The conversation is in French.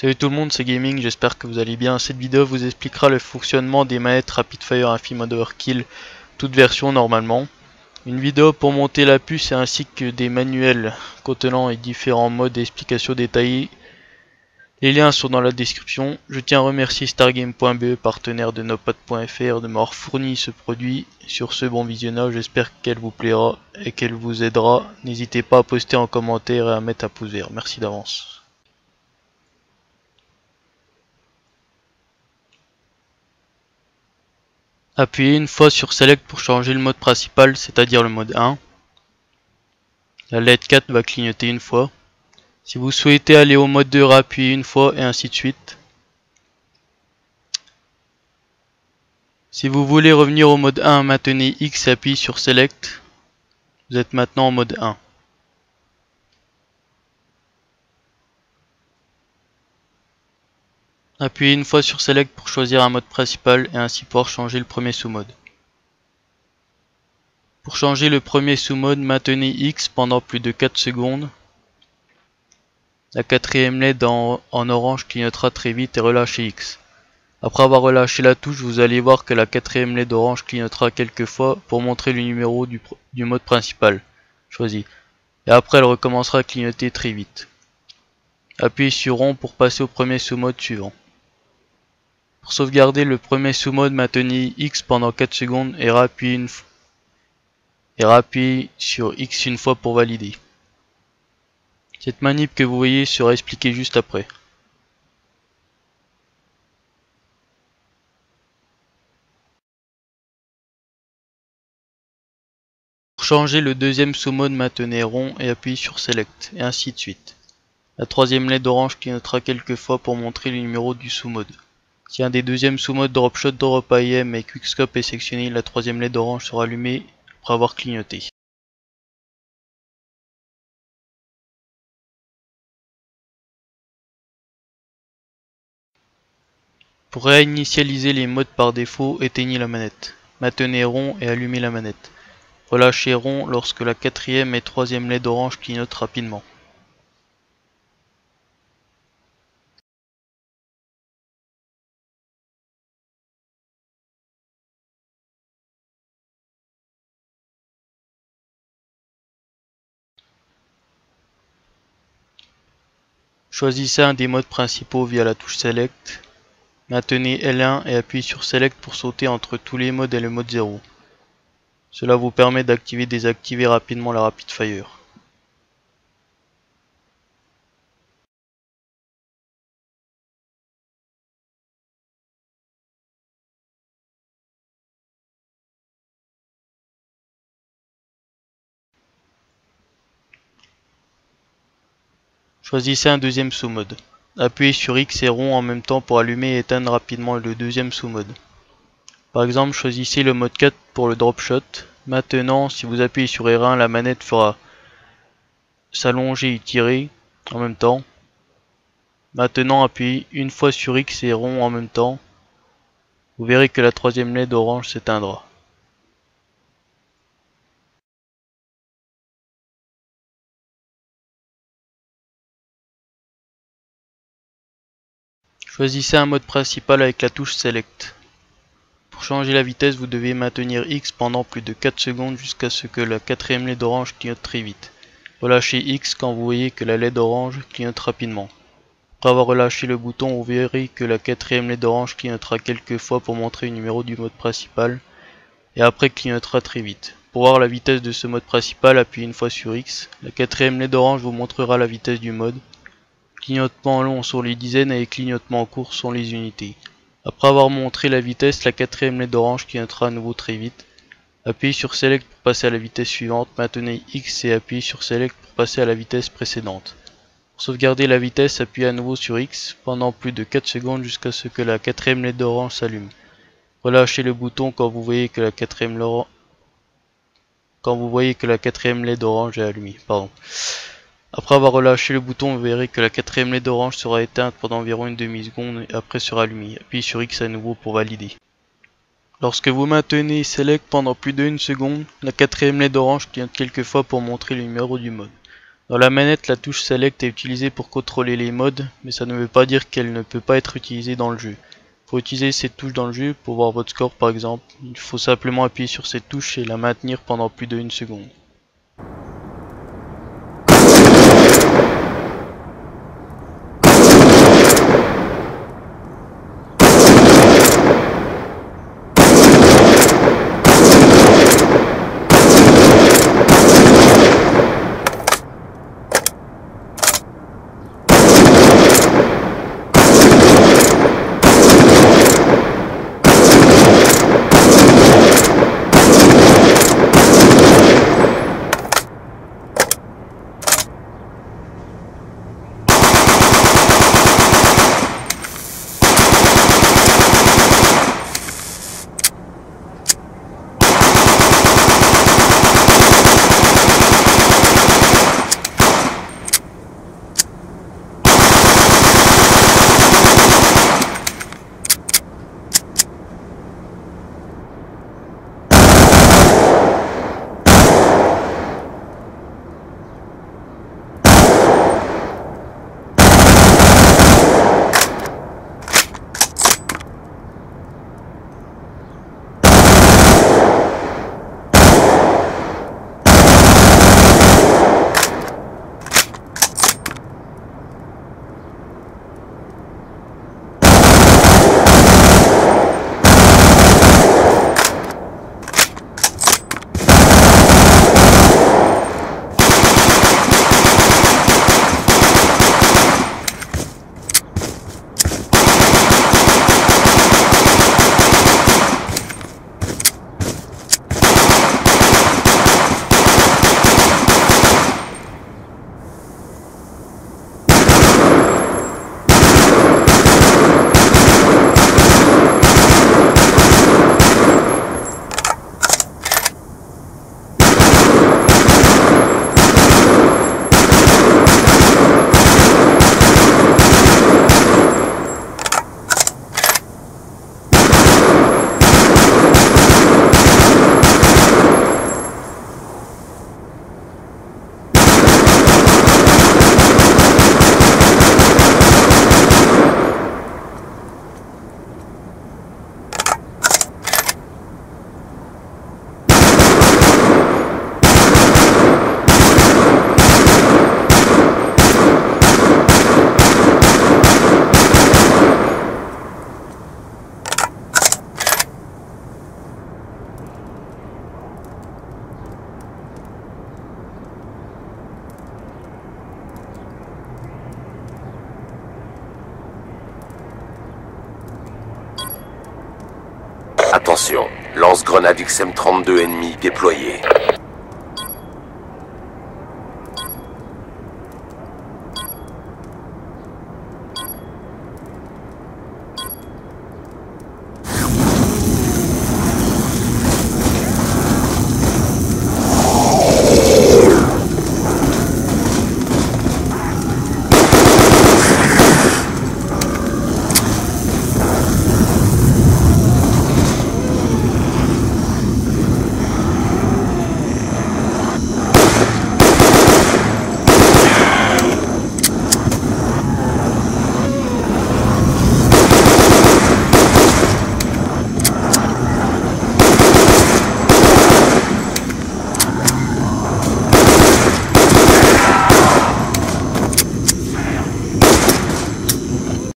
Salut tout le monde, c'est Gaming, j'espère que vous allez bien. Cette vidéo vous expliquera le fonctionnement des manettes Rapidfire Infinite Overkill, toute version normalement. Une vidéo pour monter la puce ainsi que des manuels contenant les différents modes d'explication détaillés. Les liens sont dans la description. Je tiens à remercier Stargame.be, partenaire de nopad.fr, de m'avoir fourni ce produit. Sur ce bon visionnage, j'espère qu'elle vous plaira et qu'elle vous aidera. N'hésitez pas à poster en commentaire et à mettre un pouce vert. Merci d'avance. Appuyez une fois sur Select pour changer le mode principal, c'est-à-dire le mode 1. La LED 4 va clignoter une fois. Si vous souhaitez aller au mode 2, appuyez une fois et ainsi de suite. Si vous voulez revenir au mode 1, maintenez X et appuyez sur Select. Vous êtes maintenant en mode 1. Appuyez une fois sur Select pour choisir un mode principal et ainsi pouvoir changer le premier sous-mode. Pour changer le premier sous-mode, maintenez X pendant plus de 4 secondes. La quatrième LED en, orange clignotera très vite et relâchez X. Après avoir relâché la touche, vous allez voir que la quatrième LED orange clignotera quelques fois pour montrer le numéro du, du mode principal choisi. Et après elle recommencera à clignoter très vite. Appuyez sur rond pour passer au premier sous-mode suivant. Pour sauvegarder le premier sous-mode, maintenez X pendant 4 secondes et rappuyez, sur X une fois pour valider. Cette manip que vous voyez sera expliquée juste après. Pour changer le deuxième sous-mode, maintenez rond et appuyez sur Select, et ainsi de suite. La troisième LED orange clignotera quelques fois pour montrer le numéro du sous-mode. Si un des deuxièmes sous-modes Dropshot, Drop IM et Quickscope est sectionné, la troisième LED orange sera allumée après avoir clignoté. Pour réinitialiser les modes par défaut, éteignez la manette. Maintenez rond et allumez la manette. Relâchez rond lorsque la quatrième et troisième LED orange clignotent rapidement. Choisissez un des modes principaux via la touche Select. Maintenez L1 et appuyez sur Select pour sauter entre tous les modes et le mode 0. Cela vous permet d'activer et désactiver rapidement la Rapid Fire. Choisissez un deuxième sous-mode. Appuyez sur X et rond en même temps pour allumer et éteindre rapidement le deuxième sous-mode. Par exemple, choisissez le mode 4 pour le drop shot. Maintenant, si vous appuyez sur R1, la manette fera s'allonger et tirer en même temps. Maintenant, appuyez une fois sur X et rond en même temps. Vous verrez que la troisième LED orange s'éteindra. Choisissez un mode principal avec la touche Select. Pour changer la vitesse, vous devez maintenir X pendant plus de 4 secondes jusqu'à ce que la quatrième LED orange clignote très vite. Relâchez X quand vous voyez que la LED orange clignote rapidement. Après avoir relâché le bouton, vous verrez que la quatrième LED orange clignotera quelques fois pour montrer le numéro du mode principal et après clignotera très vite. Pour voir la vitesse de ce mode principal, appuyez une fois sur X. La quatrième LED orange vous montrera la vitesse du mode. Clignotements longs sont les dizaines et clignotements courts sont les unités. Après avoir montré la vitesse, la quatrième LED orange clignotera à nouveau très vite. Appuyez sur Select pour passer à la vitesse suivante, maintenez X et appuyez sur Select pour passer à la vitesse précédente. Pour sauvegarder la vitesse, appuyez à nouveau sur X pendant plus de 4 secondes jusqu'à ce que la quatrième LED orange s'allume. Relâchez le bouton quand vous voyez que la quatrième quand vous voyez que la quatrième LED orange est allumée. Pardon. Après avoir relâché le bouton, vous verrez que la quatrième LED orange sera éteinte pendant environ une demi-seconde et après sera allumée. Appuyez sur X à nouveau pour valider. Lorsque vous maintenez Select pendant plus d'une seconde, la quatrième LED orange clignote quelquefois pour montrer le numéro du mode. Dans la manette, la touche Select est utilisée pour contrôler les modes, mais ça ne veut pas dire qu'elle ne peut pas être utilisée dans le jeu. Pour utiliser cette touche dans le jeu, pour voir votre score par exemple, il faut simplement appuyer sur cette touche et la maintenir pendant plus de une seconde. Attention, lance-grenade XM-32 ennemi déployé.